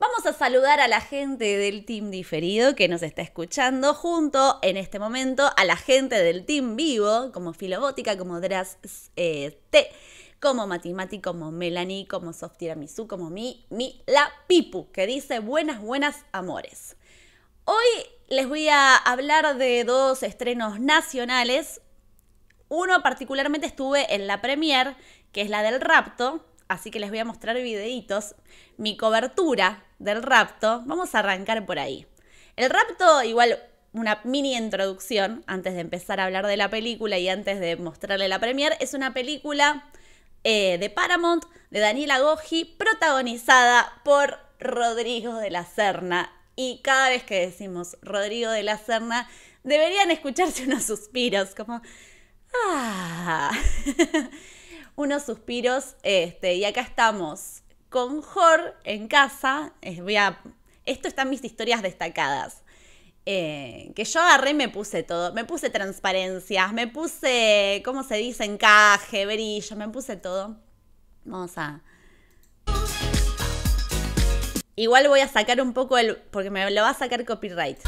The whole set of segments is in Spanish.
Vamos a saludar a la gente del Team Diferido que nos está escuchando, junto en este momento a la gente del Team Vivo, como Filobótica, como Dras eh, como Matimati, como Melanie, como Soft Tiramisu, como mi, mi, la Pipu, que dice buenas, buenas amores. Hoy les voy a hablar de dos estrenos nacionales. Uno particularmente estuve en la premier, que es la del rapto, así que les voy a mostrar videitos, mi cobertura del rapto. Vamos a arrancar por ahí. El rapto, igual una mini introducción antes de empezar a hablar de la película y antes de mostrarle la premier, es una película eh, de Paramount de Daniela Goji protagonizada por Rodrigo de la Serna. Y cada vez que decimos Rodrigo de la Serna, deberían escucharse unos suspiros, como... Ah. unos suspiros. Este, y acá estamos con Jor en casa. voy a, esto están mis historias destacadas. Eh, que yo agarré me puse todo. Me puse transparencias, me puse, ¿cómo se dice? Encaje, brillo, me puse todo. Vamos a... Igual voy a sacar un poco el... porque me lo va a sacar copyright.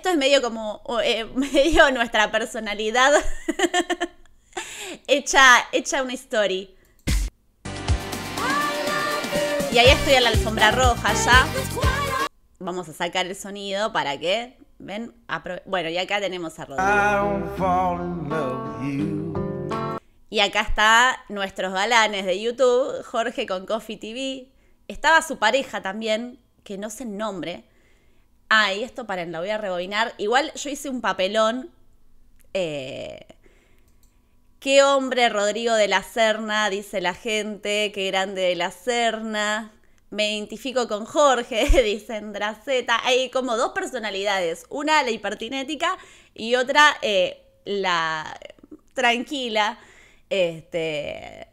Esto es medio como eh, medio nuestra personalidad hecha, hecha una story. Y ahí estoy en la alfombra roja ya. Vamos a sacar el sonido para que. ¿Ven? bueno, y acá tenemos a Rodrigo. Y acá está nuestros galanes de YouTube, Jorge con Coffee TV. Estaba su pareja también, que no sé el nombre. Ah, y esto, paren, lo voy a rebobinar. Igual yo hice un papelón. Eh, Qué hombre Rodrigo de la Serna, dice la gente. Qué grande de la Serna. Me identifico con Jorge, dice Andraceta. Hay como dos personalidades. Una la hipertinética y otra eh, la tranquila. Este,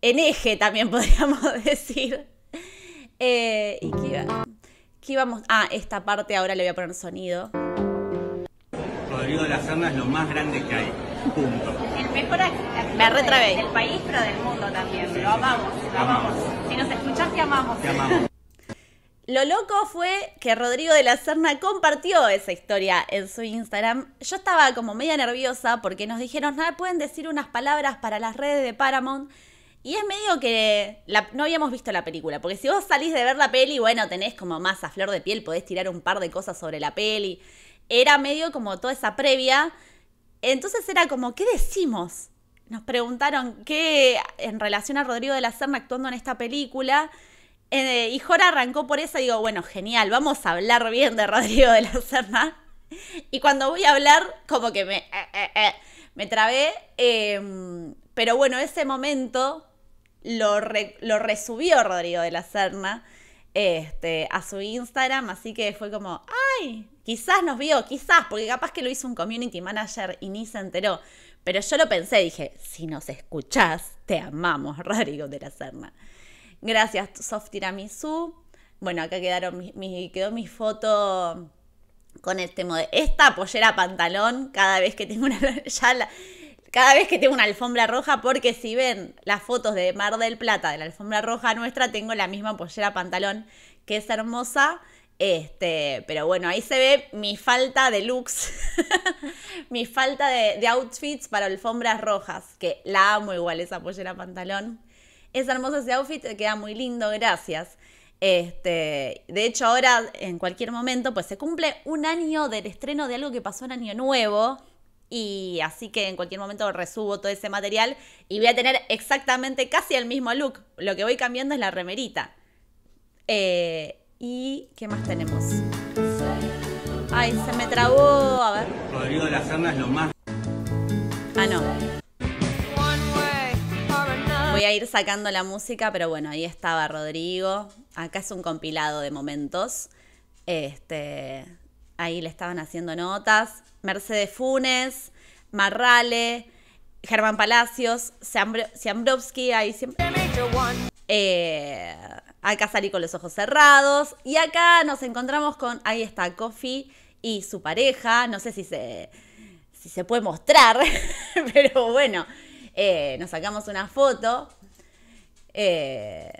en eje también podríamos decir. Eh, ¿Y qué? ¿Qué íbamos? Ah, esta parte ahora le voy a poner sonido. Rodrigo de la Serna es lo más grande que hay. Punto. El mejor actor Me retrabé. del país, pero del mundo también. Lo amamos, lo amamos. Si nos escuchás, te amamos. Te amamos. Lo loco fue que Rodrigo de la Serna compartió esa historia en su Instagram. Yo estaba como media nerviosa porque nos dijeron, ah, pueden decir unas palabras para las redes de Paramount. Y es medio que no habíamos visto la película, porque si vos salís de ver la peli, bueno, tenés como más a flor de piel, podés tirar un par de cosas sobre la peli. Era medio como toda esa previa. Entonces era como, ¿qué decimos? Nos preguntaron qué en relación a Rodrigo de la Serna actuando en esta película. Eh, y Jora arrancó por eso y digo, bueno, genial, vamos a hablar bien de Rodrigo de la Serna. Y cuando voy a hablar, como que me, eh, eh, me trabé. Pero bueno, ese momento lo, resubió Rodrigo de la Serna este, a su Instagram, así que fue como, ay, quizás nos vio, quizás, porque capaz que lo hizo un community manager y ni se enteró. Pero yo lo pensé, dije, si nos escuchás, te amamos, Rodrigo de la Serna. Gracias, Soft Tiramisu. Bueno, acá quedaron mi, quedó mi foto con este modelo. Esta pollera pantalón, cada vez que tengo una. Ya cada vez que tengo una alfombra roja, porque si ven las fotos de Mar del Plata, de la alfombra roja nuestra, tengo la misma pollera pantalón, que es hermosa. Este, pero bueno, ahí se ve mi falta de looks, mi falta de, outfits para alfombras rojas, que la amo igual esa pollera pantalón. Es hermoso ese outfit, queda muy lindo, gracias. Este, de hecho, ahora, en cualquier momento, pues se cumple un año del estreno de algo que pasó en Año Nuevo, y así que en cualquier momento resubo todo ese material y voy a tener exactamente casi el mismo look. Lo que voy cambiando es la remerita. Eh, ¿Y qué más tenemos? Ay, se me trabó. A ver. Rodrigo de la Serna es lo más. Ah, no. Voy a ir sacando la música, pero bueno, ahí estaba Rodrigo. Acá es un compilado de momentos. Este, ahí le estaban haciendo notas. Mercedes Funes, Marrale, Germán Palacios, Siambrovsky, ahí siempre. Eh, acá salí con los ojos cerrados. Y acá nos encontramos con, ahí está, Kofi y su pareja. No sé si se, si se puede mostrar, pero bueno, eh, nos sacamos una foto. Eh,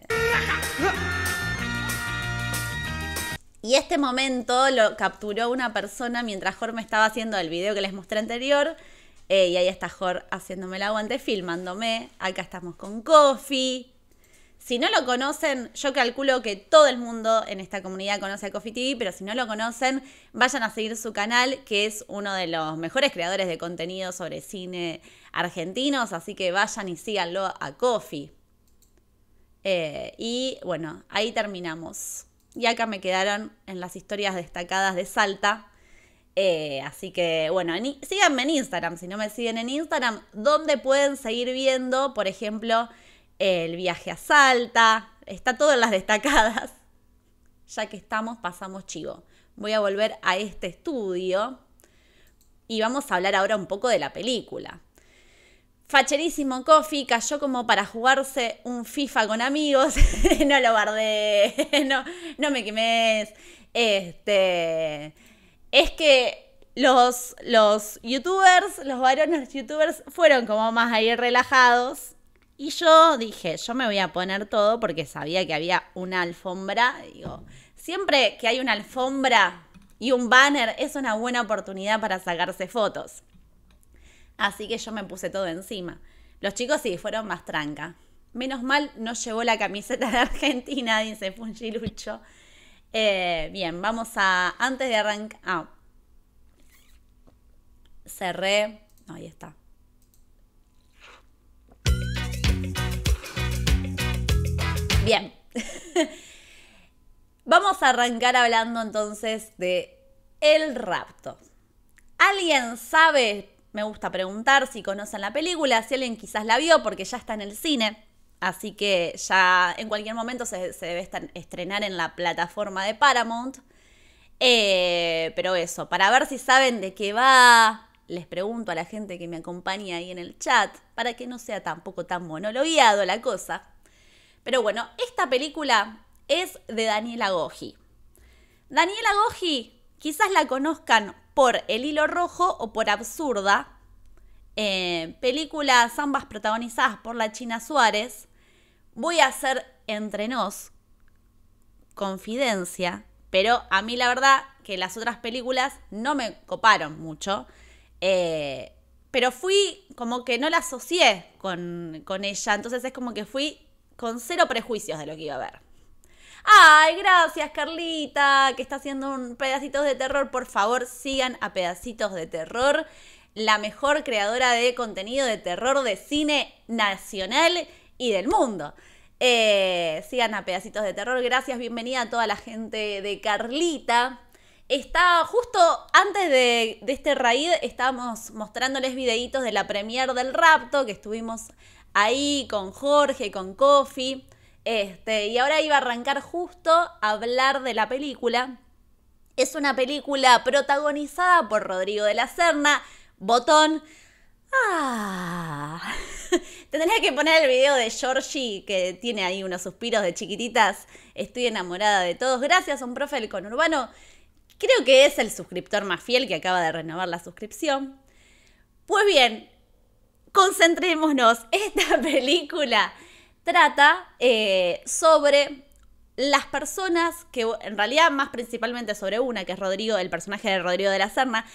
y este momento lo capturó una persona mientras Jor me estaba haciendo el video que les mostré anterior. Y ahí está Jor haciéndome el aguante, filmándome. Acá estamos con Coffee. Si no lo conocen, yo calculo que todo el mundo en esta comunidad conoce a Coffee TV, pero si no lo conocen, vayan a seguir su canal, que es uno de los mejores creadores de contenido sobre cine argentinos, así que vayan y síganlo a Coffee. Eh, y bueno, ahí terminamos. Y acá me quedaron en las historias destacadas de Salta. Eh, así que bueno, síganme en Instagram, si no me siguen en Instagram, donde pueden seguir viendo, por ejemplo, el viaje a Salta, está todo en las destacadas. Ya que estamos, pasamos chivo. Voy a volver a este estudio y vamos a hablar ahora un poco de la película. Facherísimo Coffee cayó como para jugarse un FIFA con amigos. no lo guardé, no, no me quemes. Este, es que los, los youtubers, los varones youtubers, fueron como más ahí relajados y yo dije, yo me voy a poner todo porque sabía que había una alfombra. Digo, siempre que hay una alfombra y un banner es una buena oportunidad para sacarse fotos. Así que yo me puse todo encima. Los chicos sí, fueron más tranca. Menos mal no llevó la camiseta de Argentina, dice Fungilucho. Eh, bien, vamos a. Antes de arrancar. Ah. Cerré. ahí está. Bien. Vamos a arrancar hablando entonces de El rapto. ¿Alguien sabe? Me gusta preguntar si conocen la película, si alguien quizás la vio porque ya está en el cine. Así que ya en cualquier momento se, debe estrenar en la plataforma de Paramount. Eh, pero eso, para ver si saben de qué va, les pregunto a la gente que me acompaña ahí en el chat, para que no sea tampoco tan monologueado la cosa. Pero bueno, esta película es de Daniela Goji. Daniela Goji, quizás la conozcan por El Hilo Rojo o por Absurda. Eh, películas ambas protagonizadas por la China Suárez. Voy a hacer entre nos confidencia, pero a mí la verdad que las otras películas no me coparon mucho. Eh, pero fui como que no la asocié con, con ella, entonces es como que fui con cero prejuicios de lo que iba a ver. Ay, gracias Carlita, que está haciendo un pedacitos de terror. Por favor, sigan a Pedacitos de Terror, la mejor creadora de contenido de terror de cine nacional y del mundo. Eh, sigan a Pedacitos de Terror. Gracias, bienvenida a toda la gente de Carlita. Está justo antes de, de este raid, estábamos mostrándoles videitos de la premier del rapto que estuvimos ahí con Jorge, con Kofi. Este, y ahora iba a arrancar justo a hablar de la película. Es una película protagonizada por Rodrigo de la Serna, Botón. Ah. Tendría que poner el video de Georgie, que tiene ahí unos suspiros de chiquititas. Estoy enamorada de todos. Gracias a un profe del conurbano. Creo que es el suscriptor más fiel que acaba de renovar la suscripción. Pues bien, concentrémonos. Esta película trata eh, sobre las personas que, en realidad, más principalmente sobre una, que es Rodrigo, el personaje de Rodrigo de la Serna.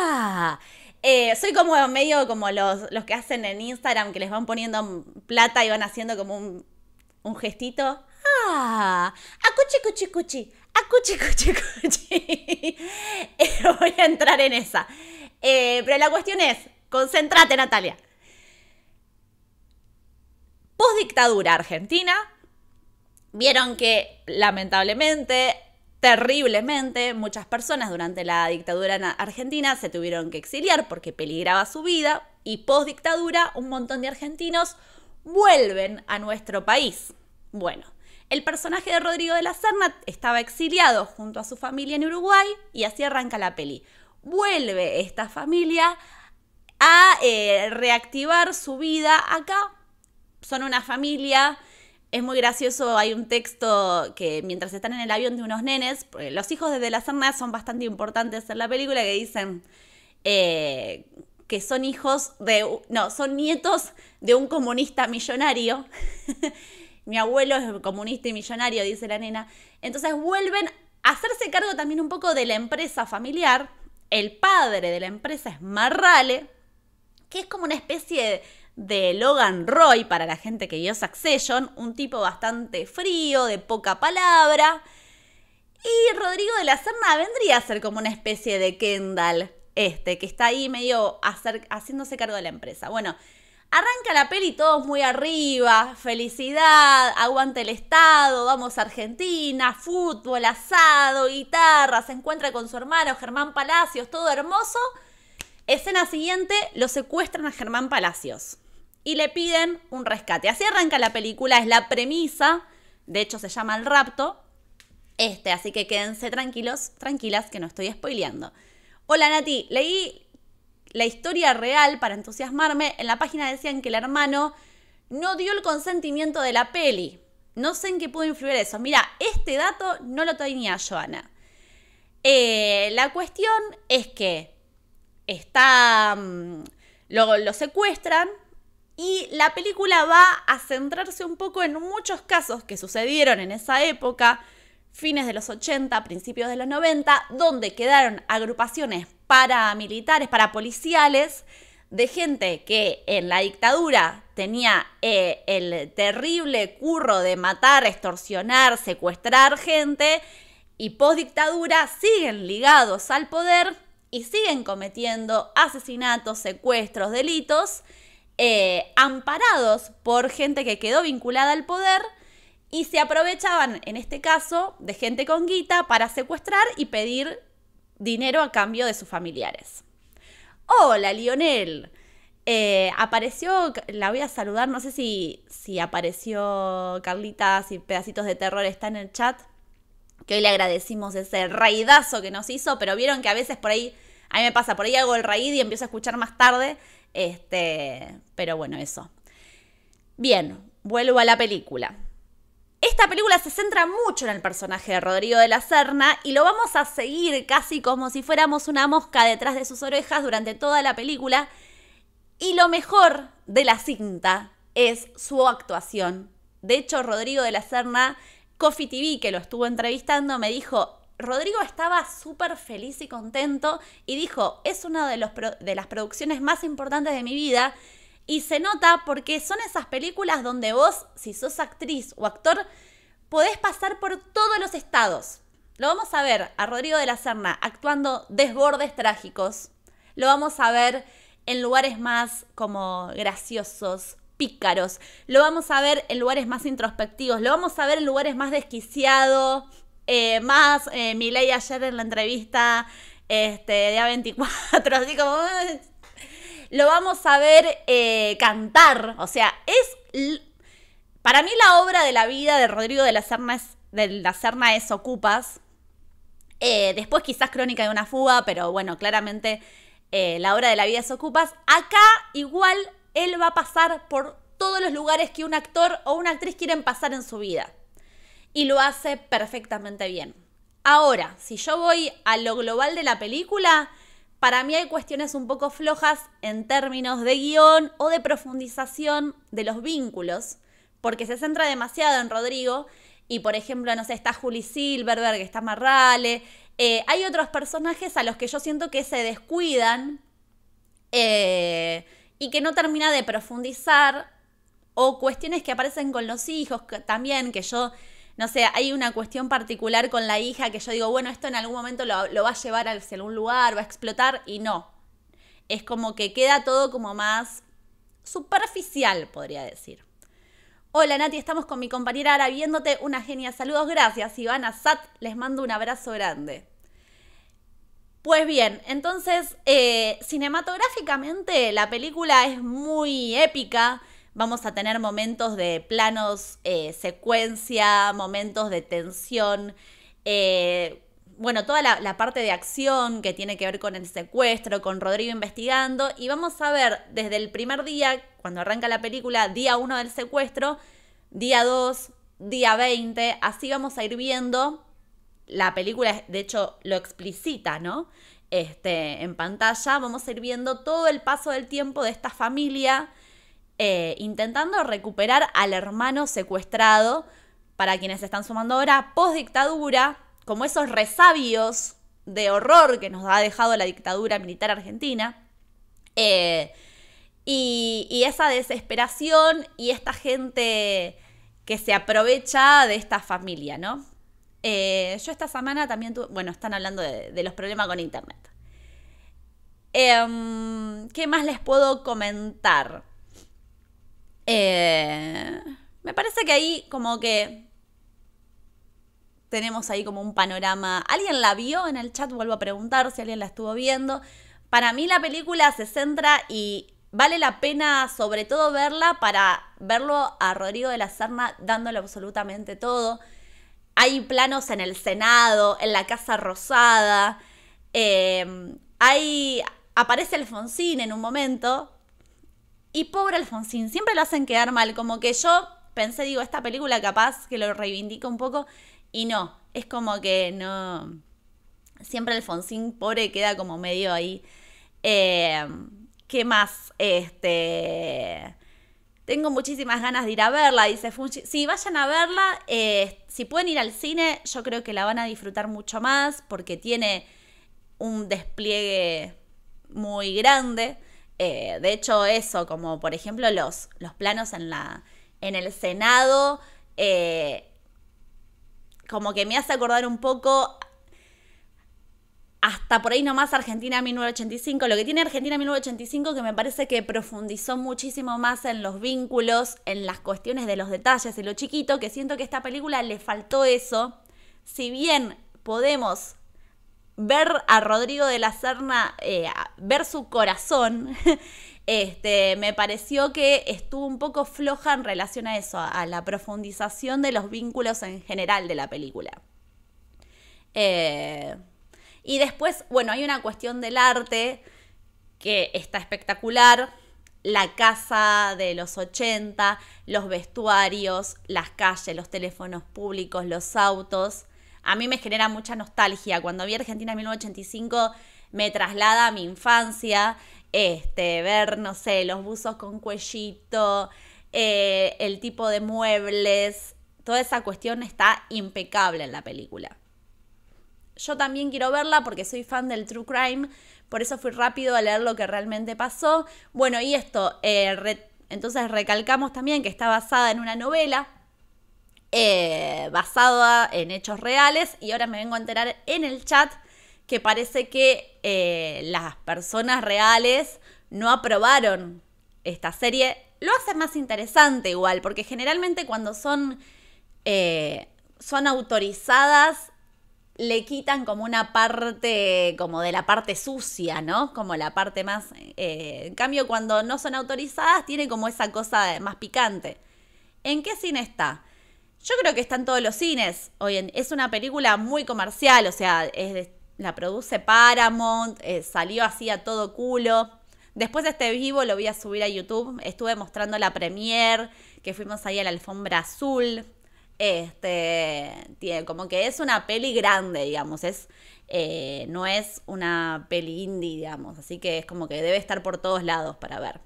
Ah, eh, soy como medio como los, los, que hacen en Instagram, que les van poniendo plata y van haciendo como un, un gestito. Ah, acuchi, cuchi, cuchi, acuchi, cuchi, cuchi. Voy a entrar en esa. Eh, pero la cuestión es, concéntrate, Natalia. Post-dictadura argentina, vieron que lamentablemente, terriblemente, muchas personas durante la dictadura argentina se tuvieron que exiliar porque peligraba su vida y post-dictadura un montón de argentinos vuelven a nuestro país. Bueno, el personaje de Rodrigo de la Serna estaba exiliado junto a su familia en Uruguay y así arranca la peli. Vuelve esta familia a eh, reactivar su vida acá son una familia. Es muy gracioso, hay un texto que mientras están en el avión de unos nenes, los hijos de De la Serna son bastante importantes en la película, que dicen eh, que son hijos de, no, son nietos de un comunista millonario. mi abuelo es comunista y millonario, dice la nena. Entonces vuelven a hacerse cargo también un poco de la empresa familiar. El padre de la empresa es Marrale, que es como una especie de Logan Roy para la gente que vio Succession, un tipo bastante frío, de poca palabra. Y Rodrigo de la Serna vendría a ser como una especie de Kendall, este, que está ahí medio haciéndose cargo de la empresa. Bueno, Arranca la peli todos muy arriba, felicidad, aguante el Estado, vamos a Argentina, fútbol, asado, guitarra, se encuentra con su hermano Germán Palacios, todo hermoso. Escena siguiente, lo secuestran a Germán Palacios y le piden un rescate. Así arranca la película, es la premisa, de hecho se llama El rapto. Este, así que quédense tranquilos, tranquilas, que no estoy spoileando. Hola Nati, leí la historia real para entusiasmarme, en la página decían que el hermano no dio el consentimiento de la peli. No sé en qué pudo influir eso. Mira, este dato no lo tenía Joana. Eh, la cuestión es que está. Mm, lo secuestran y la película va a centrarse un poco en muchos casos que sucedieron en esa época, fines de los 80, principios de los 90, donde quedaron agrupaciones paramilitares, parapoliciales, de gente que en la dictadura tenía eh, el terrible curro de matar, extorsionar, secuestrar gente, y post dictadura siguen ligados al poder y siguen cometiendo asesinatos, secuestros, delitos, eh, amparados por gente que quedó vinculada al poder y se aprovechaban, en este caso, de gente con guita para secuestrar y pedir dinero a cambio de sus familiares. Hola, Lionel. Eh, apareció, la voy a saludar, no sé si, si apareció Carlitas y Pedacitos de Terror está en el chat, que hoy le agradecimos ese raidazo que nos hizo, pero vieron que a veces por ahí, a mí me pasa, por ahí hago el raid y empiezo a escuchar más tarde, este, pero bueno, eso. Bien, vuelvo a la película. Esta película se centra mucho en el personaje de Rodrigo de la Serna y lo vamos a seguir casi como si fuéramos una mosca detrás de sus orejas durante toda la película. Y lo mejor de la cinta es su actuación. De hecho, Rodrigo de la Serna, Coffee TV, que lo estuvo entrevistando, me dijo, Rodrigo estaba súper feliz y contento y dijo, es una de, de las producciones más importantes de mi vida y se nota porque son esas películas donde vos, si sos actriz o actor, podés pasar por todos los estados. Lo vamos a ver a Rodrigo de la Serna actuando desbordes trágicos. Lo vamos a ver en lugares más como graciosos, pícaros. Lo vamos a ver en lugares más introspectivos. Lo vamos a ver en lugares más desquiciados. Eh, más eh, Miley ayer en la entrevista este, de A24, así como lo vamos a ver eh, cantar. O sea, es. Para mí, la obra de la vida de Rodrigo de la Serna es, de la Serna es Ocupas. Eh, después, quizás Crónica de una fuga, pero bueno, claramente la obra de la vida es Ocupas. Acá, igual, él va a pasar por todos los lugares que un actor o una actriz quieren pasar en su vida. Y lo hace perfectamente bien. Ahora, si yo voy a lo global de la película, para mí hay cuestiones un poco flojas en términos de guion o de profundización de los vínculos, porque se centra demasiado en Rodrigo y, por ejemplo, no sé, está Julie Silverberg, está Marrale, eh, hay otros personajes a los que yo siento que se descuidan eh, y que no termina de profundizar, o cuestiones que aparecen con los hijos también, que yo no sé, hay una cuestión particular con la hija que yo digo, bueno, esto en algún momento lo, va a llevar hacia algún lugar, va a explotar, y no. Es como que queda todo como más superficial, podría decir. Hola Nati, estamos con mi compañera ahora viéndote. Una genia. Saludos, gracias. Ivana Sat, les mando un abrazo grande. Pues bien, entonces, eh, cinematográficamente la película es muy épica. Vamos a tener momentos de planos eh, secuencia, momentos de tensión. Eh, bueno, toda la, parte de acción que tiene que ver con el secuestro, con Rodrigo investigando. Y vamos a ver desde el primer día, cuando arranca la película, día 1 del secuestro, día 2, día 20. Así vamos a ir viendo. La película, de hecho, lo explicita, ¿no? Este, en pantalla vamos a ir viendo todo el paso del tiempo de esta familia eh, intentando recuperar al hermano secuestrado, para quienes están sumando ahora, post dictadura, como esos resabios de horror que nos ha dejado la dictadura militar argentina. Eh, y, esa desesperación y esta gente que se aprovecha de esta familia, ¿no? Eh, yo esta semana también tuve, bueno, están hablando de, los problemas con Internet. Em, ¿Qué más les puedo comentar? Eh, me parece que ahí como que tenemos ahí como un panorama. ¿Alguien la vio en el chat? Vuelvo a preguntar si alguien la estuvo viendo. Para mí la película se centra y vale la pena sobre todo verla para verlo a Rodrigo de la Serna dándole absolutamente todo. Hay planos en el Senado, en la Casa Rosada. Eh, hay, aparece Alfonsín en un momento. Y pobre Alfonsín, siempre lo hacen quedar mal. Como que yo pensé, digo, esta película capaz que lo reivindica un poco. Y no, es como que no. Siempre Alfonsín, pobre, queda como medio ahí. Eh, ¿Qué más? Este. Tengo muchísimas ganas de ir a verla, dice Funchi. Sí, vayan a verla. Eh, si pueden ir al cine, yo creo que la van a disfrutar mucho más porque tiene un despliegue muy grande. Eh, de hecho, eso, como por ejemplo los, los planos en, la, en el Senado, eh, como que me hace acordar un poco hasta por ahí nomás Argentina 1985. Lo que tiene Argentina 1985 que me parece que profundizó muchísimo más en los vínculos, en las cuestiones de los detalles y lo chiquito, que siento que a esta película le faltó eso. Si bien podemos ver a Rodrigo de la Serna, eh, ver su corazón, este, me pareció que estuvo un poco floja en relación a eso, a, la profundización de los vínculos en general de la película. Eh, y después, bueno, hay una cuestión del arte que está espectacular. La casa de los 80, los vestuarios, las calles, los teléfonos públicos, los autos. A mí me genera mucha nostalgia. Cuando vi Argentina en 1985 me traslada a mi infancia. Este, ver, no sé, los buzos con cuellito, eh, el tipo de muebles, toda esa cuestión está impecable en la película. Yo también quiero verla porque soy fan del True Crime, por eso fui rápido a leer lo que realmente pasó. Bueno, y esto, eh, entonces recalcamos también que está basada en una novela, eh, basada en hechos reales, y ahora me vengo a enterar en el chat que parece que eh, las personas reales no aprobaron esta serie. Lo hace más interesante igual, porque generalmente cuando son, son autorizadas le quitan como una parte, como de la parte sucia, ¿no? Como la parte más... Eh, en cambio, cuando no son autorizadas, tiene como esa cosa más picante. ¿En qué cine está? Yo creo que está en todos los cines. Hoy es una película muy comercial, o sea, es la produce Paramount, eh, salió así a todo culo. Después de este vivo lo voy a subir a YouTube. Estuve mostrando la premiere, que fuimos ahí a la alfombra azul. Este, tiene, como que es una peli grande, digamos, es, eh, no es una peli indie, digamos, así que es como que debe estar por todos lados para ver.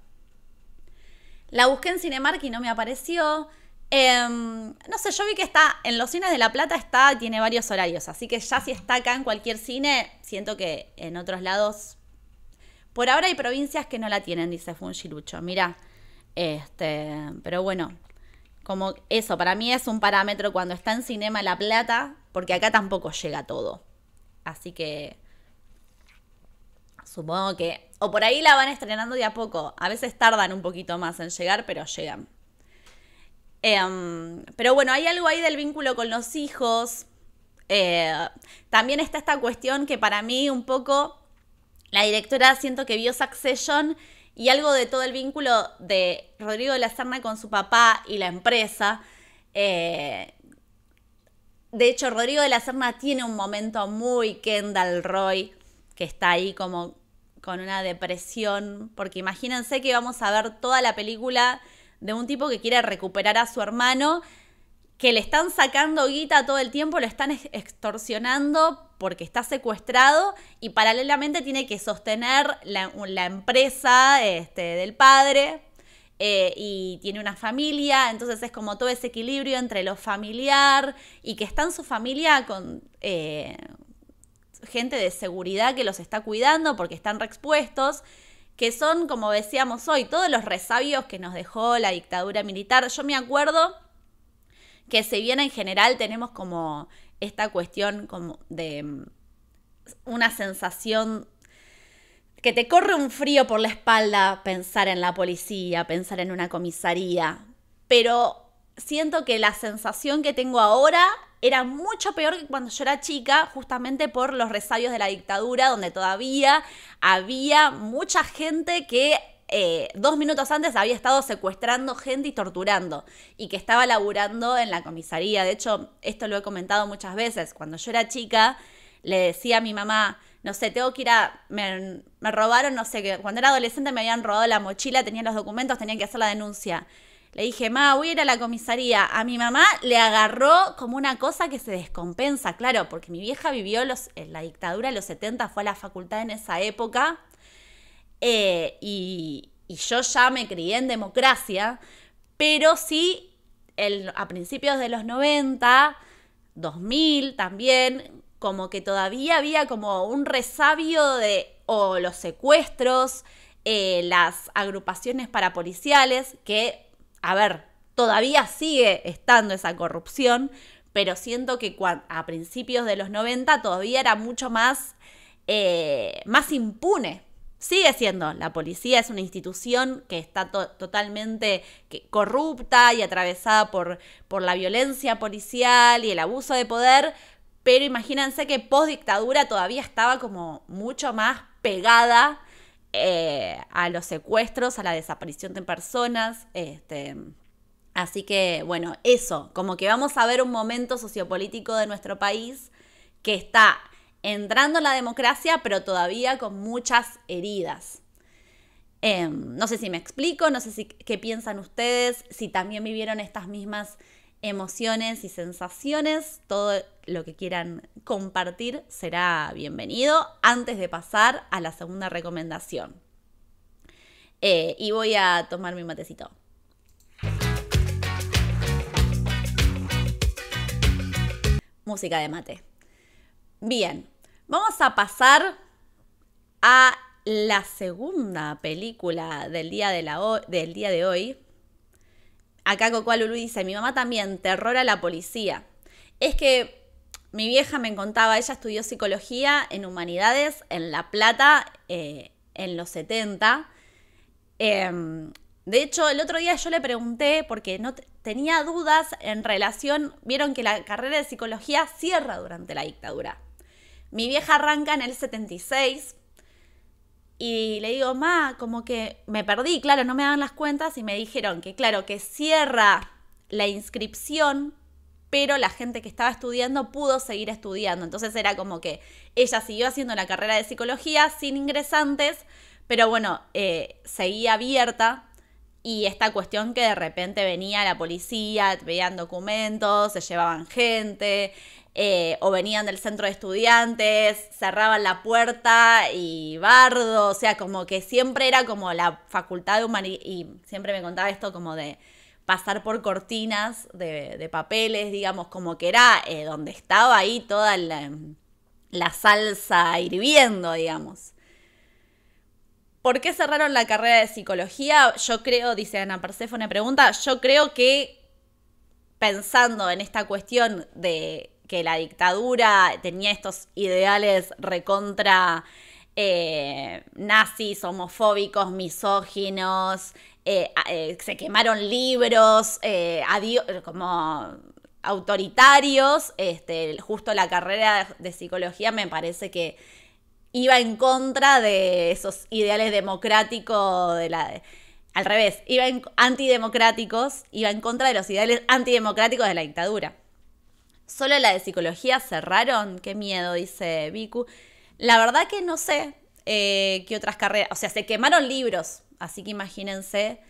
La busqué en Cinemark y no me apareció. Em, no sé, yo vi que está en los cines de La Plata, está, tiene varios horarios, así que ya si está acá en cualquier cine, siento que en otros lados. Por ahora hay provincias que no la tienen, dice Fungilucho. Mira, este, pero bueno, como eso, para mí es un parámetro cuando está en Cinema La Plata, porque acá tampoco llega todo. Así que supongo que... O por ahí la van estrenando de a poco. A veces tardan un poquito más en llegar, pero llegan. Em, pero bueno, hay algo ahí del vínculo con los hijos. Eh, también está esta cuestión que para mí un poco la directora siento que vio Succession y algo de todo el vínculo de Rodrigo de la Serna con su papá y la empresa. Eh, de hecho, Rodrigo de la Serna tiene un momento muy Kendall Roy, que está ahí como con una depresión, porque imagínense que vamos a ver toda la película de un tipo que quiere recuperar a su hermano que le están sacando guita todo el tiempo, lo están extorsionando porque está secuestrado y paralelamente tiene que sostener la, empresa este, del padre. eh, y tiene una familia, entonces es como todo ese equilibrio entre lo familiar y que está en su familia con eh, gente de seguridad que los está cuidando porque están reexpuestos, que son, como decíamos hoy, todos los resabios que nos dejó la dictadura militar. Yo me acuerdo que si bien en general tenemos como esta cuestión como de mm, una sensación que te corre un frío por la espalda pensar en la policía, pensar en una comisaría, pero siento que la sensación que tengo ahora era mucho peor que cuando yo era chica, justamente por los resabios de la dictadura, donde todavía había mucha gente que eh, dos minutos antes había estado secuestrando gente y torturando y que estaba laburando en la comisaría. De hecho, esto lo he comentado muchas veces. Cuando yo era chica, le decía a mi mamá, no sé, tengo que ir a. Me, robaron, no sé, cuando era adolescente me habían robado la mochila, tenía los documentos, tenía que hacer la denuncia. Le dije, ma, voy a ir a la comisaría. A mi mamá le agarró como una cosa que se descompensa, claro, porque mi vieja vivió los, en la dictadura de los 70, fue a la facultad en esa época. Eh, y, yo ya me crié en democracia, pero sí a principios de los 90, 2000 también, como que todavía había como un resabio de los secuestros, eh, las agrupaciones parapoliciales, que, a ver, todavía sigue estando esa corrupción, pero siento que a principios de los 90 todavía era mucho más, eh, más impune. Sigue siendo, la policía es una institución que está totalmente corrupta y atravesada por, por la violencia policial y el abuso de poder, pero imagínense que post dictadura todavía estaba como mucho más pegada eh, a los secuestros, a la desaparición de personas. Este, así que, bueno, eso, como que vamos a ver un momento sociopolítico de nuestro país que está entrando en la democracia, pero todavía con muchas heridas. Em, no sé si me explico, no sé si, qué piensan ustedes, si también vivieron estas mismas emociones y sensaciones, todo lo que quieran compartir será bienvenido antes de pasar a la segunda recomendación. Eh, y voy a tomar mi matecito. Música de mate. Bien, vamos a pasar a la segunda película del día de, la del día de hoy, Acá Coco Lulu dice, mi mamá también, terror a la policía. Es que mi vieja me contaba, ella estudió psicología en humanidades en La Plata eh, en los 70. Em, de hecho, el otro día yo le pregunté, porque no tenía dudas en relación, vieron que la carrera de psicología cierra durante la dictadura. Mi vieja arranca en el 76 y le digo, ma, como que me perdí, claro, no me dan las cuentas y me dijeron que, claro, que cierra la inscripción, pero la gente que estaba estudiando pudo seguir estudiando. Entonces era como que ella siguió haciendo la carrera de psicología sin ingresantes, pero bueno, eh, seguía abierta. Y esta cuestión que de repente venía la policía, veían documentos, se llevaban gente, eh, o venían del centro de estudiantes, cerraban la puerta y bardo, o sea, como que siempre era como la facultad de humanidad, y siempre me contaba esto como de pasar por cortinas de, papeles, digamos, como que era eh, donde estaba ahí toda la, la salsa hirviendo, digamos. ¿Por qué cerraron la carrera de psicología? Yo creo, dice Ana Perséfone, pregunta, yo creo que pensando en esta cuestión de que la dictadura tenía estos ideales recontra eh, nazis, homofóbicos, misóginos, eh, eh, se quemaron libros, como autoritarios, este, justo la carrera de psicología me parece que iba en contra de esos ideales democráticos de la... al revés, iba antidemocráticos, iba en contra de los ideales antidemocráticos de la dictadura. Solo la de psicología cerraron. Qué miedo, dice Vicu. La verdad que no sé eh, qué otras carreras. O sea, se quemaron libros. Así que imagínense.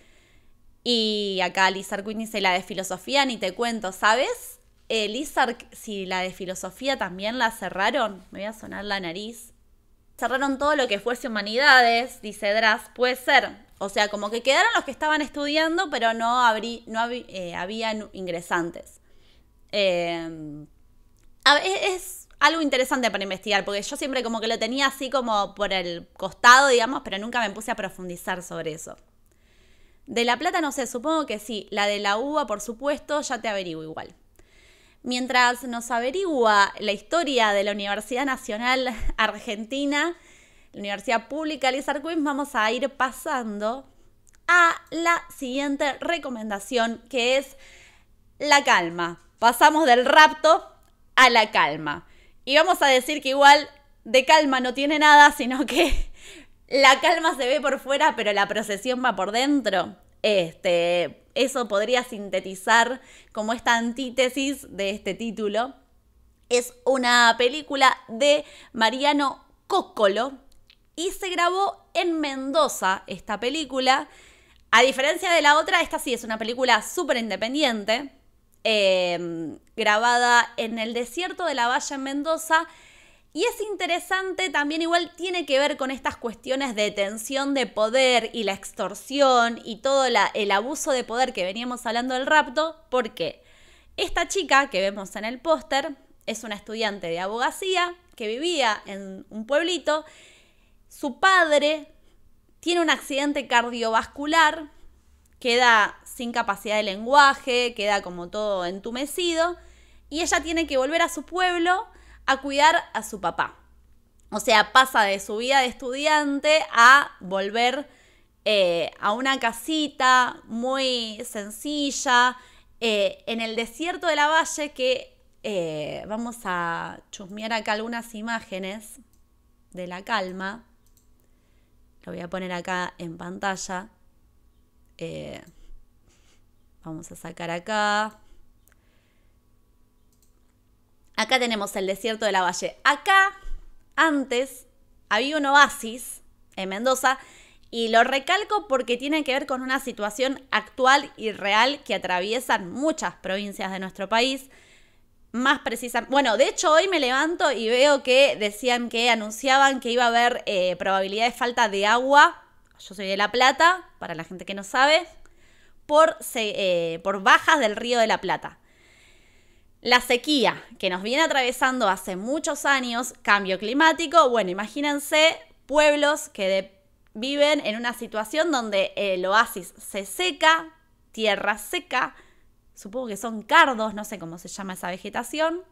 Y acá Lizard Quinn dice la de filosofía, ni te cuento, ¿sabes? Eh, Lizard, si la de filosofía también la cerraron, me voy a sonar la nariz. Cerraron todo lo que fuese humanidades, dice Dras. Puede ser. O sea, como que quedaron los que estaban estudiando, pero no, habrí, no eh, habían ingresantes. Eh, es algo interesante para investigar, porque yo siempre como que lo tenía así como por el costado, digamos, pero nunca me puse a profundizar sobre eso. De La Plata no sé, supongo que sí. La de la uva, por supuesto, ya te averiguo igual. Mientras nos averigua la historia de la Universidad Nacional Argentina, la Universidad Pública Lizard Queen, vamos a ir pasando a la siguiente recomendación, que es la calma. Pasamos del rapto a la calma. Y vamos a decir que igual de calma no tiene nada, sino que la calma se ve por fuera, pero la procesión va por dentro. Este, eso podría sintetizar como esta antítesis de este título. Es una película de Mariano Cóccolo y se grabó en Mendoza esta película. A diferencia de la otra, esta sí es una película súper independiente, eh, grabada en el desierto de la Valle en Mendoza. Y es interesante, también igual tiene que ver con estas cuestiones de tensión de poder y la extorsión y todo el abuso de poder que veníamos hablando del rapto, porque esta chica que vemos en el póster es una estudiante de abogacía que vivía en un pueblito, su padre tiene un accidente cardiovascular, queda sin capacidad de lenguaje, queda como todo entumecido, y ella tiene que volver a su pueblo a cuidar a su papá. O sea, pasa de su vida de estudiante a volver eh, a una casita muy sencilla eh, en el desierto de la valle que eh, vamos a chusmear acá algunas imágenes de la calma. Lo voy a poner acá en pantalla. Vamos a sacar acá. Acá tenemos el desierto de la Valle. Acá, antes, había un oasis en Mendoza y lo recalco porque tiene que ver con una situación actual y real que atraviesan muchas provincias de nuestro país. Más precisamente, bueno, de hecho hoy me levanto y veo que decían que anunciaban que iba a haber eh, probabilidad de falta de agua. Yo soy de La Plata, para la gente que no sabe, por, eh, por bajas del río de la Plata. La sequía que nos viene atravesando hace muchos años, cambio climático, bueno, imagínense pueblos que viven en una situación donde el oasis se seca, tierra seca, supongo que son cardos, no sé cómo se llama esa vegetación,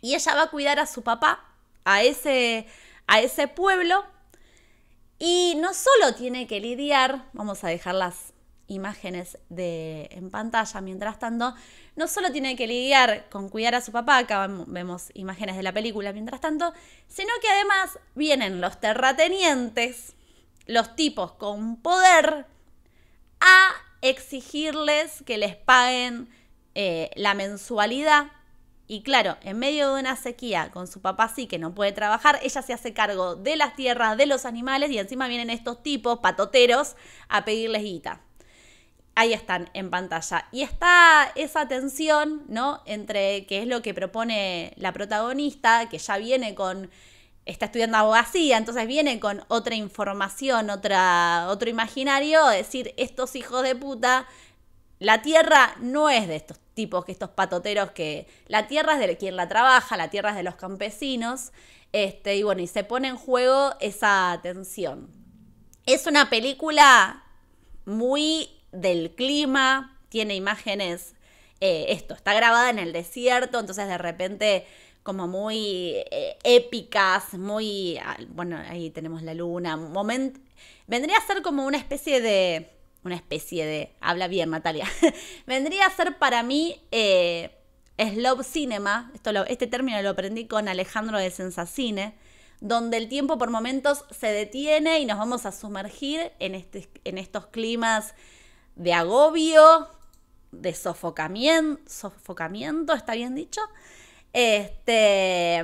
y ella va a cuidar a su papá, a ese, a ese pueblo, y no solo tiene que lidiar, vamos a dejarlas imágenes de, en pantalla. Mientras tanto, no solo tiene que lidiar con cuidar a su papá, acá vemos imágenes de la película mientras tanto, sino que además vienen los terratenientes, los tipos con poder, a exigirles que les paguen eh, la mensualidad. Y claro, en medio de una sequía, con su papá sí que no puede trabajar, ella se hace cargo de las tierras, de los animales y encima vienen estos tipos patoteros a pedirles guita ahí están en pantalla. Y está esa tensión, ¿no? Entre qué es lo que propone la protagonista, que ya viene con. está estudiando abogacía, entonces viene con otra información, otra, otro imaginario, decir, estos hijos de puta. La tierra no es de estos tipos, que estos patoteros que. La tierra es de quien la trabaja, la tierra es de los campesinos. Este, y bueno, y se pone en juego esa tensión. Es una película muy del clima, tiene imágenes, eh, esto, está grabada en el desierto, entonces de repente como muy eh, épicas, muy, ah, bueno, ahí tenemos la luna, moment, vendría a ser como una especie de, una especie de, habla bien Natalia, vendría a ser para mí eh, slow cinema, esto este término lo aprendí con Alejandro de Sensacine, donde el tiempo por momentos se detiene y nos vamos a sumergir en, este, en estos climas de agobio, de sofocamiento, sofocamiento, ¿está bien dicho? Este,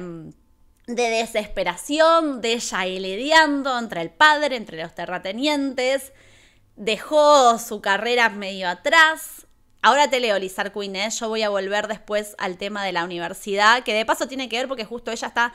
de desesperación, de ella entre el padre, entre los terratenientes, dejó su carrera medio atrás. Ahora te leo, Lizar Queen, ¿eh? yo voy a volver después al tema de la universidad, que de paso tiene que ver porque justo ella está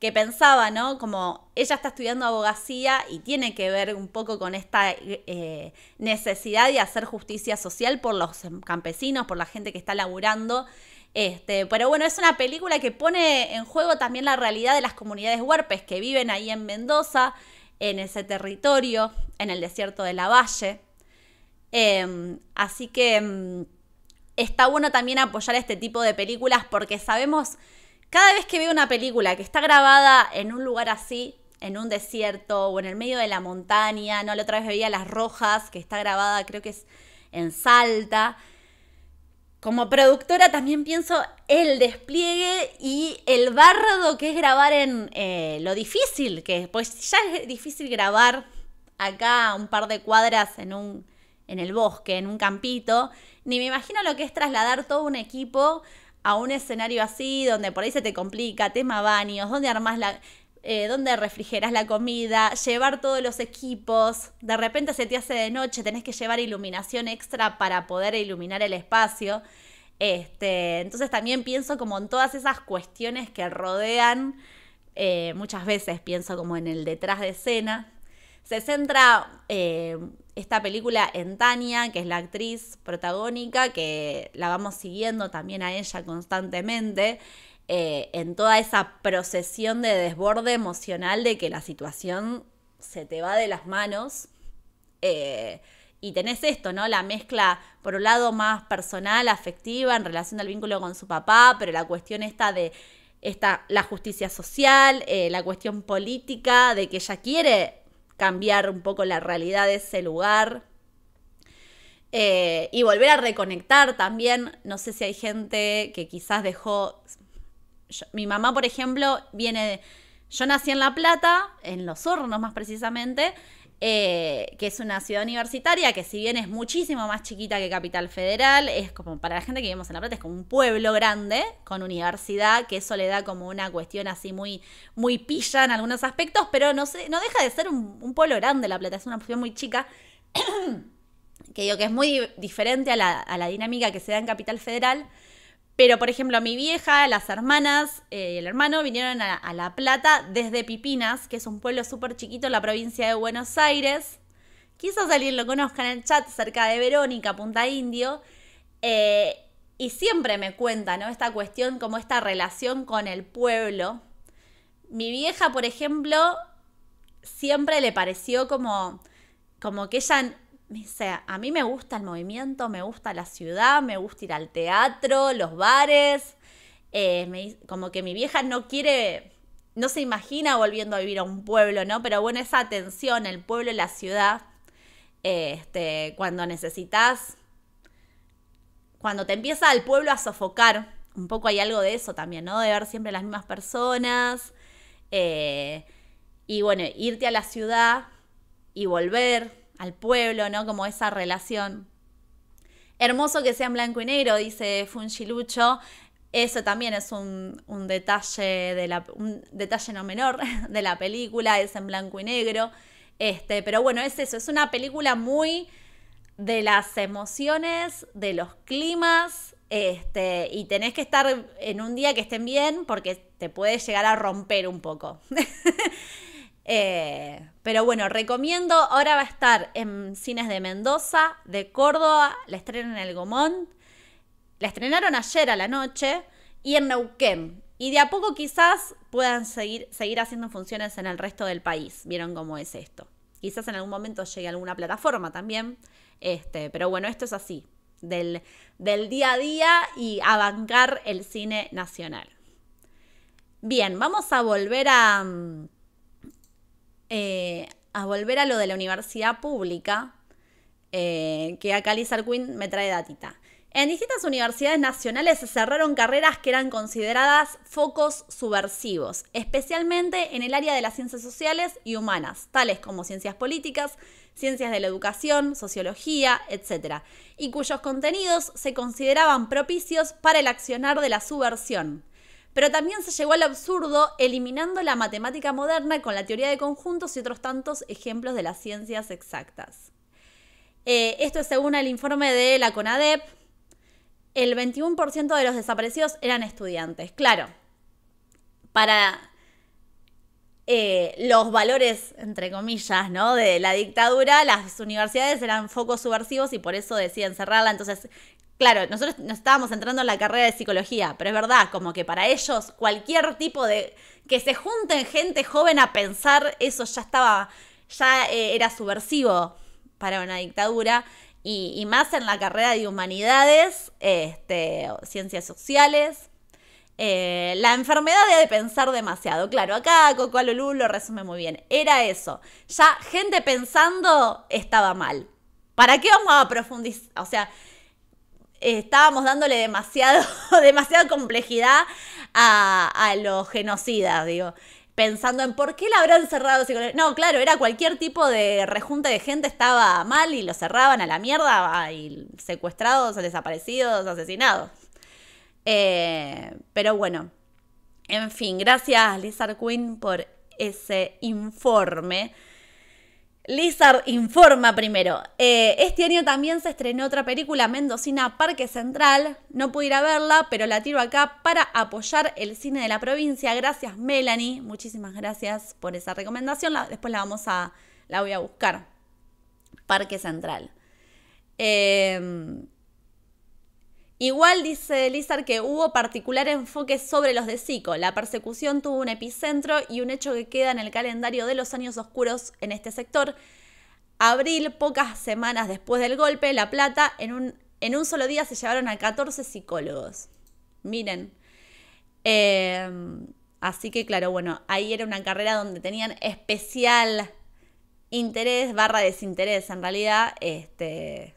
que pensaba, ¿no? Como ella está estudiando abogacía y tiene que ver un poco con esta eh, necesidad de hacer justicia social por los campesinos, por la gente que está laburando. Este, pero bueno, es una película que pone en juego también la realidad de las comunidades huarpes que viven ahí en Mendoza, en ese territorio, en el desierto de la Valle. Em, así que em, está bueno también apoyar este tipo de películas porque sabemos cada vez que veo una película que está grabada en un lugar así, en un desierto o en el medio de la montaña, no la otra vez veía Las Rojas, que está grabada creo que es en Salta. Como productora también pienso el despliegue y el bardo que es grabar en eh, lo difícil, que pues ya es difícil grabar acá un par de cuadras en un en el bosque, en un campito, ni me imagino lo que es trasladar todo un equipo a un escenario así, donde por ahí se te complica, tema baños, donde armas la... Eh, donde refrigeras la comida, llevar todos los equipos, de repente se te hace de noche, tenés que llevar iluminación extra para poder iluminar el espacio. Este, entonces también pienso como en todas esas cuestiones que rodean, eh, muchas veces pienso como en el detrás de escena. Se centra eh, esta película en Tania, que es la actriz protagónica, que la vamos siguiendo también a ella constantemente, eh, en toda esa procesión de desborde emocional de que la situación se te va de las manos. Eh, y tenés esto, ¿no? La mezcla, por un lado, más personal, afectiva, en relación al vínculo con su papá, pero la cuestión esta de la justicia social, eh, la cuestión política, de que ella quiere cambiar un poco la realidad de ese lugar. Y volver a reconectar también, no sé si hay gente que quizás dejó... mi mamá, por ejemplo, viene... Yo nací en La Plata, en Los Hornos más precisamente, eh, que es una ciudad universitaria que si bien es muchísimo más chiquita que Capital Federal, es como para la gente que vivimos en La Plata, es como un pueblo grande con universidad, que eso le da como una cuestión así muy, muy pilla en algunos aspectos, pero no, sé, no deja de ser un, pueblo grande La Plata, es una ciudad muy chica, que digo que es muy diferente a la, a la dinámica que se da en Capital Federal. Pero, por ejemplo, mi vieja, las hermanas eh, y el hermano vinieron a, La Plata desde Pipinas, que es un pueblo súper chiquito en la provincia de Buenos Aires. Quizás alguien lo conozca en el chat, cerca de Verónica, Punta Indio. Eh, y siempre me cuenta, ¿no? Esta cuestión, como esta relación con el pueblo. Mi vieja, por ejemplo, siempre le pareció como, como que ella me dice, a mí me gusta el movimiento, me gusta la ciudad, me gusta ir al teatro, los bares. Eh, como que mi vieja no quiere, no se imagina volviendo a vivir a un pueblo, ¿no? Pero bueno, esa tensión, el pueblo y la ciudad, este, cuando necesitas, cuando te empieza el pueblo a sofocar, un poco hay algo de eso también, ¿no? De ver siempre las mismas personas. Eh, y bueno, irte a la ciudad y volver al pueblo, ¿no? Como esa relación. Hermoso que sea en blanco y negro, dice Funchilucho. Eso también es un, detalle de la, un detalle no menor de la película, es en blanco y negro. Este, pero bueno, es eso, es una película muy de las emociones, de los climas, este, y tenés que estar en un día que estén bien porque te puede llegar a romper un poco. Eh, pero bueno, recomiendo, ahora va a estar en cines de Mendoza, de Córdoba, la estrenan en El Gomón, la estrenaron ayer a la noche y en Neuquén. Y de a poco quizás puedan seguir, seguir haciendo funciones en el resto del país. Vieron cómo es esto. Quizás en algún momento llegue a alguna plataforma también. Este, pero bueno, esto es así. Del, del día a día y a bancar el cine nacional. Bien, vamos a volver a, mm, eh, a volver a lo de la universidad pública, eh, que acá Lizard Quinn me trae datita. En distintas universidades nacionales se cerraron carreras que eran consideradas focos subversivos, especialmente en el área de las ciencias sociales y humanas, tales como ciencias políticas, ciencias de la educación, sociología, etc., y cuyos contenidos se consideraban propicios para el accionar de la subversión pero también se llegó al absurdo eliminando la matemática moderna con la teoría de conjuntos y otros tantos ejemplos de las ciencias exactas. Eh, esto es según el informe de la CONADEP. El 21% de los desaparecidos eran estudiantes. Claro, para eh, los valores, entre comillas, ¿no? De la dictadura, las universidades eran focos subversivos y por eso deciden cerrarla. Entonces, claro, nosotros nos estábamos entrando en la carrera de psicología, pero es verdad, como que para ellos cualquier tipo de... que se junten gente joven a pensar, eso ya estaba, ya eh, era subversivo para una dictadura. Y, más en la carrera de humanidades, este, ciencias sociales, eh, la enfermedad de pensar demasiado. Claro, acá Coco Lulú lo resume muy bien. Era eso. Ya gente pensando estaba mal. ¿Para qué vamos a profundizar? O sea, estábamos dándole demasiado, demasiada complejidad a, a los genocidas, digo. Pensando en por qué la habrán cerrado. No, claro, era cualquier tipo de rejunte de gente estaba mal y lo cerraban a la mierda y secuestrados, desaparecidos, asesinados. Eh, pero bueno, en fin, gracias Lizard Queen por ese informe. Lizard informa primero. Eh, este año también se estrenó otra película, Mendocina Parque Central. No pude ir a verla, pero la tiro acá para apoyar el cine de la provincia. Gracias, Melanie. Muchísimas gracias por esa recomendación. después la vamos a. la voy a buscar. Parque Central. Eh, Igual dice Lizard que hubo particular enfoque sobre los de Zico. La persecución tuvo un epicentro y un hecho que queda en el calendario de los años oscuros en este sector. Abril, pocas semanas después del golpe, La Plata, en un, en un solo día se llevaron a 14 psicólogos. Miren. Em, así que claro, bueno, ahí era una carrera donde tenían especial interés barra desinterés en realidad. Este,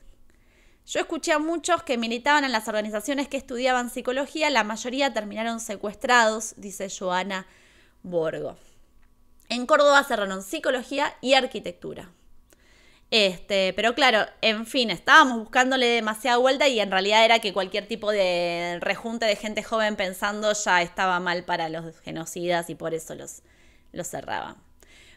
yo escuché a muchos que militaban en las organizaciones que estudiaban psicología, la mayoría terminaron secuestrados, dice Joana Borgo. En Córdoba cerraron psicología y arquitectura. Este, pero claro, en fin, estábamos buscándole demasiada vuelta y en realidad era que cualquier tipo de rejunte de gente joven pensando ya estaba mal para los genocidas y por eso los, los cerraban.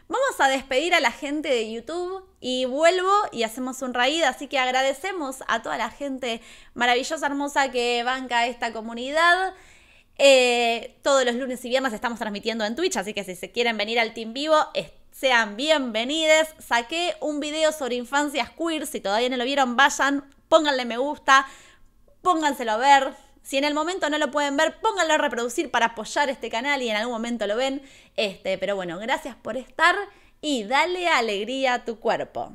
Vamos a despedir a la gente de YouTube y vuelvo y hacemos un raíz, así que agradecemos a toda la gente maravillosa, hermosa que banca esta comunidad. Eh, todos los lunes y viernes estamos transmitiendo en Twitch, así que si se quieren venir al Team Vivo, sean bienvenidos. Saqué un video sobre infancias queer, si todavía no lo vieron, vayan, pónganle me gusta, pónganselo a ver, si en el momento no lo pueden ver, pónganlo a reproducir para apoyar este canal y en algún momento lo ven. Este, pero bueno, gracias por estar y dale alegría a tu cuerpo.